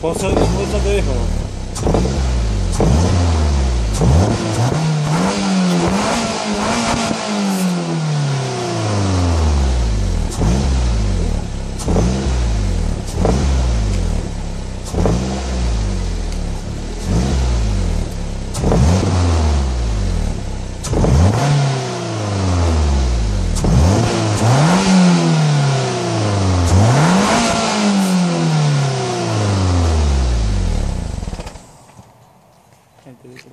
Спасай, не задоехала. Thank Entonces,